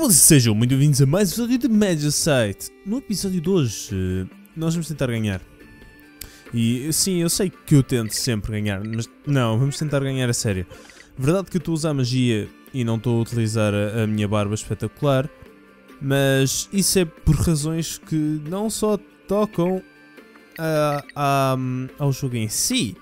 vocês sejam muito bem-vindos a mais um episódio de Magicite. No episódio de hoje, nós vamos tentar ganhar. E sim, eu sei que eu tento sempre ganhar, mas não, vamos tentar ganhar a sério. Verdade que eu estou a usar magia e não estou a utilizar a, a minha barba espetacular, mas isso é por razões que não só tocam a, a, ao jogo em si,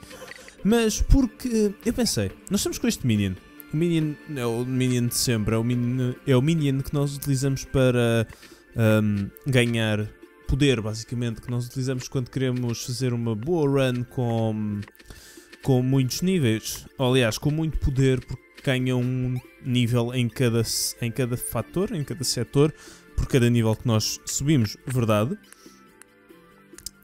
mas porque eu pensei, nós estamos com este Minion. O Minion é o Minion de sempre, é o Minion, é o minion que nós utilizamos para um, ganhar poder, basicamente, que nós utilizamos quando queremos fazer uma boa run com, com muitos níveis. Ou, aliás, com muito poder, porque ganha um nível em cada, em cada fator, em cada setor, por cada nível que nós subimos, verdade.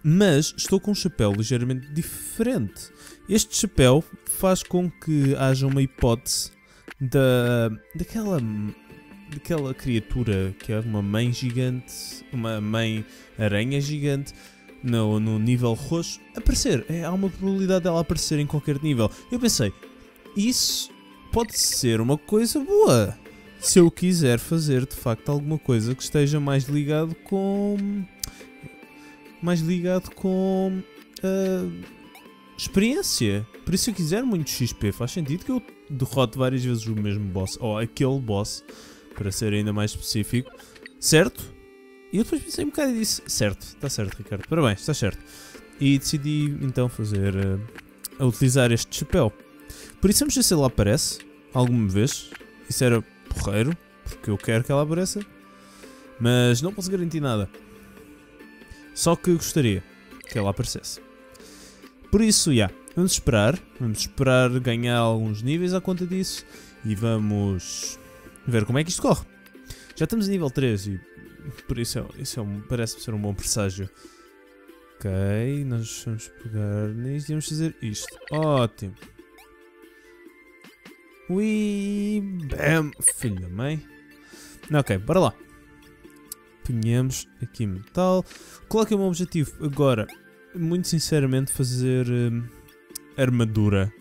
Mas estou com um chapéu ligeiramente diferente. Este chapéu faz com que haja uma hipótese da, daquela, daquela criatura que é uma mãe gigante, uma mãe aranha gigante, no, no nível roxo, aparecer. É, há uma probabilidade dela aparecer em qualquer nível. Eu pensei, isso pode ser uma coisa boa. Se eu quiser fazer de facto alguma coisa que esteja mais ligado com. Mais ligado com. Uh, experiência. Por isso, se eu quiser muito XP, faz sentido que eu derrote várias vezes o mesmo boss, ou aquele boss, para ser ainda mais específico, certo? E eu depois pensei um bocado e disse: certo, está certo, Ricardo, parabéns, está certo. E decidi então fazer. Uh, a utilizar este chapéu. Por isso vamos ver se ele aparece alguma vez. Isso era porreiro, porque eu quero que ela apareça. Mas não posso garantir nada. Só que gostaria que ela aparecesse. Por isso, já. Yeah, Vamos esperar, vamos esperar ganhar alguns níveis à conta disso e vamos ver como é que isto corre. Já estamos a nível 3 e por isso, é, isso é um, parece ser um bom presságio. Ok, nós vamos pegar nisto e vamos fazer isto. Ótimo. Ui, bam, filho da mãe. Ok, bora lá. Punhamos aqui metal. Qual é é o meu objetivo agora? Muito sinceramente fazer... Hum, armadura.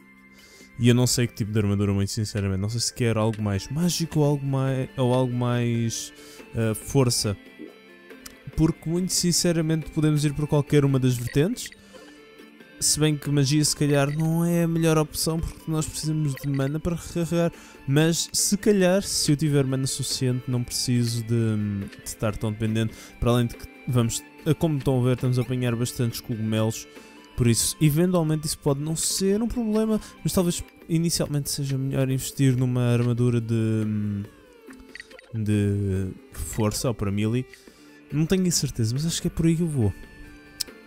E eu não sei que tipo de armadura, muito sinceramente. Não sei se quer algo mais mágico ou algo mais, ou algo mais uh, força. Porque, muito sinceramente, podemos ir por qualquer uma das vertentes. Se bem que magia, se calhar, não é a melhor opção porque nós precisamos de mana para recarregar. Mas, se calhar, se eu tiver mana suficiente, não preciso de, de estar tão dependente. Para além de que, vamos, como estão a ver, estamos a apanhar bastantes cogumelos por isso, eventualmente isso pode não ser um problema, mas talvez inicialmente seja melhor investir numa armadura de, de força ou para melee. Não tenho certeza, mas acho que é por aí que eu vou.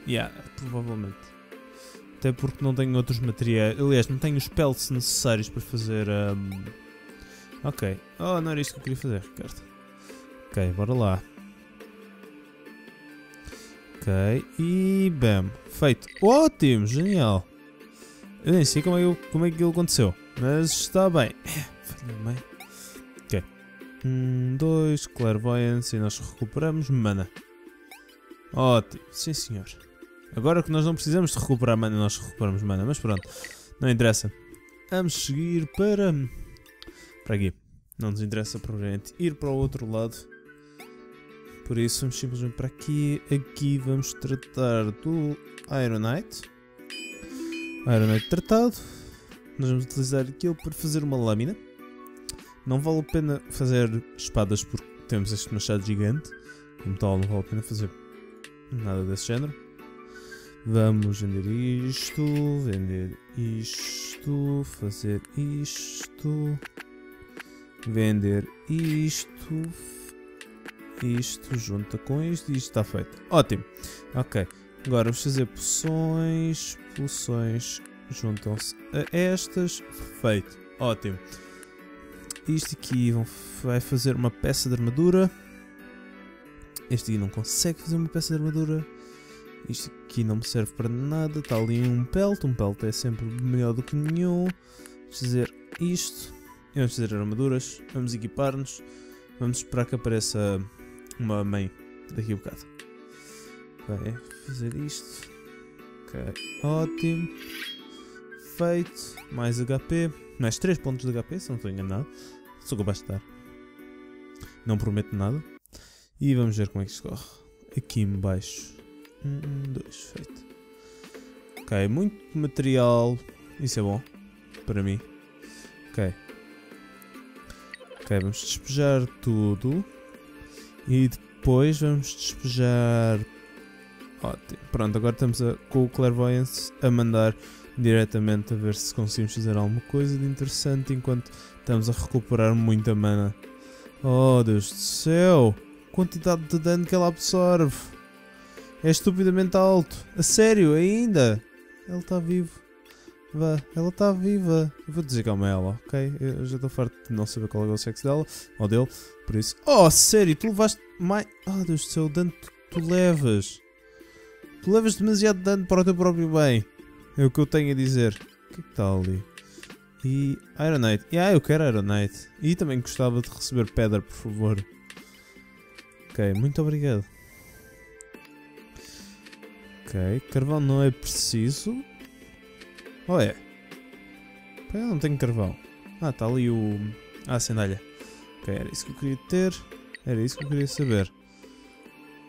Yeah, provavelmente. Até porque não tenho outros materiais. Aliás, não tenho os pelts necessários para fazer. Um... Ok. Oh, não era isto que eu queria fazer, Ricardo. Ok, bora lá. Ok, e bam, feito. Ótimo, genial. Eu nem sei como é como é que aconteceu, mas está bem. Mãe. Ok. Um, dois, clairvoyance e nós recuperamos mana. Ótimo, sim senhor. Agora que nós não precisamos de recuperar mana, nós recuperamos mana, mas pronto, não interessa. Vamos seguir para... Para aqui. Não nos interessa provavelmente ir para o outro lado. Por isso vamos simplesmente para aqui. Aqui vamos tratar do Ironite. Ironite tratado. Nós vamos utilizar aquilo para fazer uma lâmina. Não vale a pena fazer espadas porque temos este machado gigante. Como tal, não vale a pena fazer nada desse género. Vamos vender isto, vender isto, fazer isto, vender isto, isto junta com isto e isto está feito. Ótimo. Ok. Agora vamos fazer poções. Poções juntam-se a estas. Feito. Ótimo. Isto aqui vai fazer uma peça de armadura. Este aqui não consegue fazer uma peça de armadura. Isto aqui não me serve para nada. Está ali um pelt. Um pelt é sempre melhor do que nenhum. Vamos fazer isto. Vamos fazer armaduras. Vamos equipar-nos. Vamos esperar que apareça uma mãe daqui a bocado. Vai fazer isto. Ok, ótimo. Feito. Mais HP. Mais 3 pontos de HP, se não estou enganado. Sou capaz de dar. Não prometo nada. E vamos ver como é que isto corre. Aqui em baixo. Um, dois, feito. Ok, muito material. Isso é bom. Para mim. Ok. Ok, vamos despejar tudo. E depois vamos despejar. Ótimo. Pronto, agora estamos a, com o Clairvoyance a mandar diretamente a ver se conseguimos fazer alguma coisa de interessante enquanto estamos a recuperar muita mana. Oh Deus do céu! Quantidade de dano que ela absorve! É estupidamente alto! A sério, ainda! Ela está vivo. Vá, ela está viva. Eu vou dizer calma ela, ok? Eu já estou farto de não saber qual é o sexo dela ou dele, por isso. Oh, sério, tu levaste mais. Oh Deus do céu, dano tu, tu levas. Tu levas demasiado dano para o teu próprio bem. É o que eu tenho a dizer. O que é que está ali? E Ironite. Ah, eu quero Ironite. E também gostava de receber pedra, por favor. Ok, muito obrigado. Carvão não é preciso. Ou é? Eu não tenho carvão. Ah, está ali o... Ah, a sandália. Ok, era isso que eu queria ter. Era isso que eu queria saber.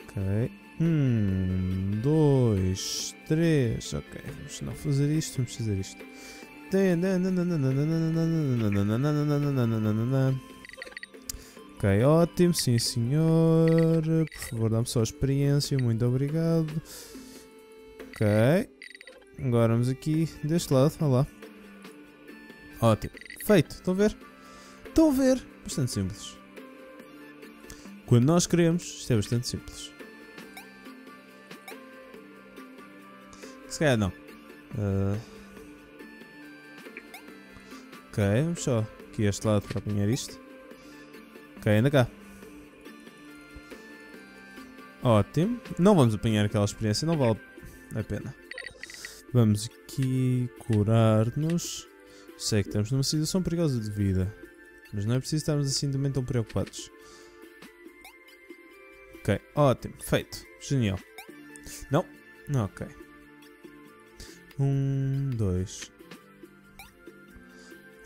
Ok. Um, dois, três. Ok, vamos não fazer isto, vamos fazer isto. Ok, ótimo, sim senhor. Por favor, dá-me só a experiência, muito obrigado. Ok. Agora vamos aqui deste lado, olha lá. Ótimo. Feito, estão a ver? Estão a ver? Bastante simples. Quando nós queremos, isto é bastante simples. Se calhar não. Uh... Ok, vamos só aqui este lado para apanhar isto. Ok, anda cá. Ótimo. Não vamos apanhar aquela experiência, não vale a pena. Vamos aqui curar-nos. Sei que estamos numa situação perigosa de vida. Mas não é preciso estarmos assim também tão preocupados. Ok, ótimo, feito. Genial. Não? Não, ok. Um, dois.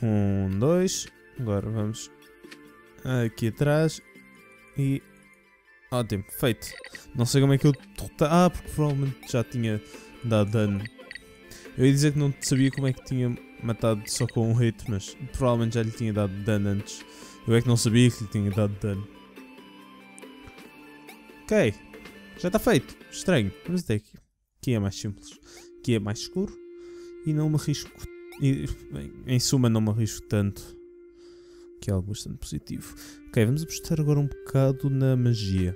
Um, dois. Agora vamos aqui atrás. E. Ótimo, feito. Não sei como é que eu. Ah, porque provavelmente já tinha dado dano. Eu ia dizer que não sabia como é que tinha matado só com um hit, mas provavelmente já lhe tinha dado dano antes. Eu é que não sabia que lhe tinha dado dano. Ok, já está feito. Estranho, mas até aqui. Aqui é mais simples que é mais escuro e não me arrisco. E, bem, em suma, não me arrisco tanto. Que é algo bastante positivo. Ok, vamos apostar agora um bocado na magia.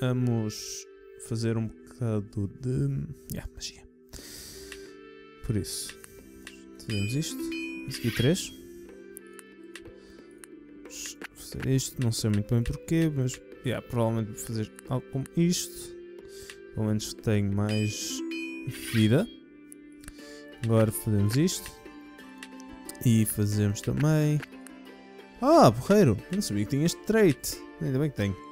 Vamos fazer um bocado de. Yeah, magia. Por isso, fazemos isto. Aqui três. Vamos fazer isto. Não sei muito bem porquê, mas yeah, provavelmente vou fazer algo como isto. Pelo menos tenho mais vida. Agora fazemos isto. E fazemos também. Ah, porreiro! Não sabia que tinha este trait. Ainda bem que tenho.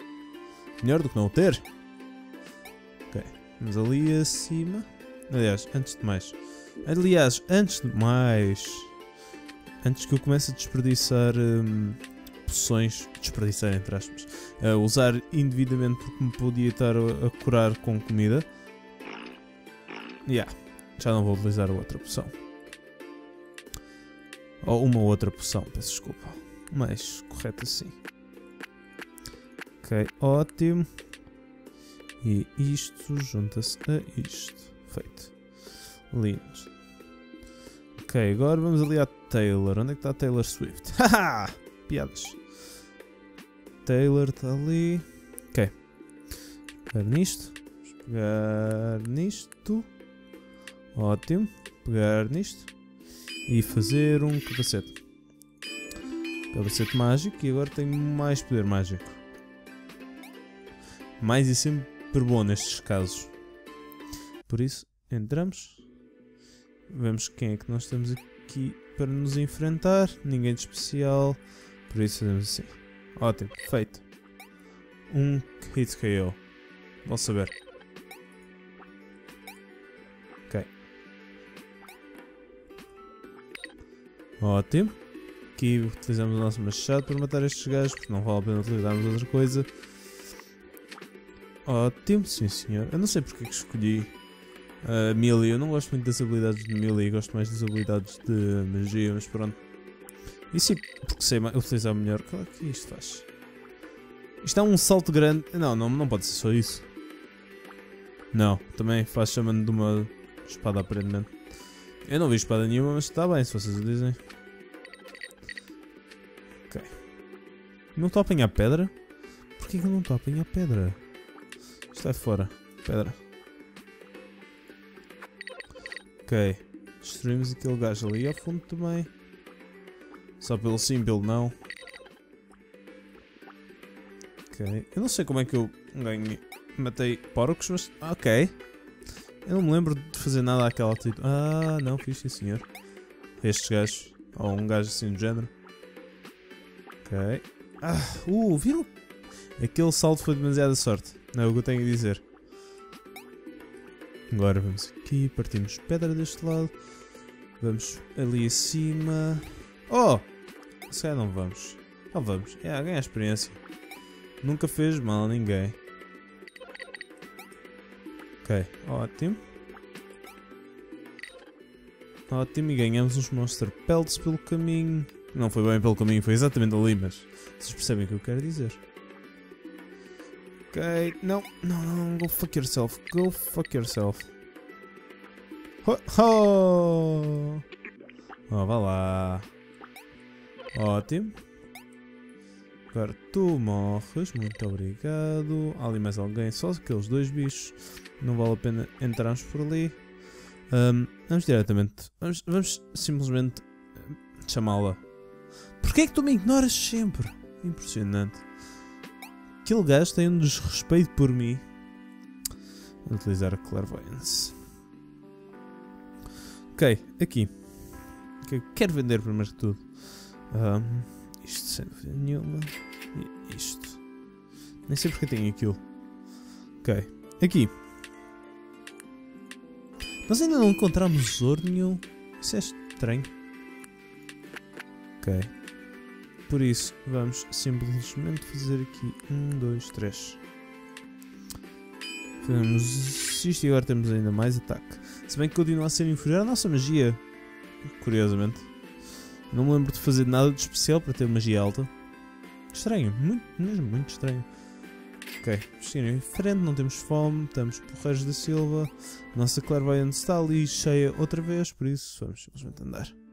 Melhor do que não o ter. Ok. Vamos ali acima. Aliás, antes de mais. Aliás, antes de mais. Antes que eu comece a desperdiçar hum, poções. Desperdiçar entre aspas. A usar indevidamente porque me podia estar a, curar com comida. Yeah, já não vou utilizar outra poção. Ou uma outra poção, peço desculpa. Mas correto assim. Ok, ótimo. E isto junta-se a isto. Feito. Lindo. Ok, agora vamos ali à Taylor. Onde é que está a Taylor Swift? Haha! Piadas. Taylor está ali. Ok. Pegar nisto. Pegar nisto. Ótimo. Pegar nisto. E fazer um capacete. Capacete mágico e agora tenho mais poder mágico. Mais e sempre bom nestes casos. Por isso, entramos. Vemos quem é que nós temos aqui para nos enfrentar. Ninguém de especial. Por isso fazemos assim. Ótimo, feito. Um hit KO. Vão saber. Ok. Ótimo. aqui utilizamos o nosso machado para matar estes gajos, porque não vale a pena utilizarmos outra coisa. Ótimo, sim senhor. Eu não sei porque é que escolhi uh, melee. Eu não gosto muito das habilidades de melee, gosto mais das habilidades de magia, mas pronto. E sim, porque sei utilizar melhor. O que é que isto faz? Isto é um salto grande. Não, não, não pode ser só isso. Não, também faz chamando de uma espada aparentemente. Eu não vi espada nenhuma, mas está bem, se vocês o dizem. Ok. Não estou a apanhar pedra? Porquê que eu não estou a apanhar pedra? Está fora. Pedra. Ok. Destruímos aquele gajo ali ao fundo também. Só pelo sim, pelo não. Ok. Eu não sei como é que eu ganhei. Matei porcos, mas. Ok. Eu não me lembro de fazer nada àquela atitude. Ah, não, fiz sim senhor. Estes gajos. Ou um gajo assim do género. Ok. Ah, uh, viram? Aquele salto foi demasiada sorte. Não é o que eu tenho a dizer. Agora vamos aqui, partimos pedra deste lado. Vamos ali acima. Oh! Se calhar não vamos. Não vamos. É, ganhar experiência. Nunca fez mal a ninguém. Ok, ótimo. Ótimo, e ganhamos uns Monster Pelts pelo caminho. Não foi bem pelo caminho, foi exatamente ali, mas vocês percebem o que eu quero dizer. Ok, não, não, não, go fuck yourself, go fuck yourself. Ho, ho! Oh, vá lá. Ótimo. Agora tu morres, muito obrigado. Há ali mais alguém, só aqueles dois bichos. Não vale a pena entrarmos por ali. Um, vamos diretamente. Vamos, vamos simplesmente chamá-la. Porquê é que tu me ignoras sempre? Impressionante. Aquele gajo tem um desrespeito por mim. Vou utilizar a Clairvoyance. Ok, aqui. Quero vender primeiro que tudo. Um, isto sem dúvida nenhuma. E isto. Nem sei porque tenho aquilo. Ok. Aqui. Nós ainda não encontramos ouro nenhum. Isso é estranho. Ok. Por isso, vamos simplesmente fazer aqui um, dois, três. Fazemos isto e agora temos ainda mais ataque. Se bem que continua a ser inferior à nossa magia. Curiosamente. Não me lembro de fazer nada de especial para ter magia alta. Estranho, muito, mesmo muito estranho. Ok, seguir em frente, não temos fome, estamos porreiros da Silva. Nossa clairvoyante está ali cheia outra vez, por isso vamos simplesmente andar.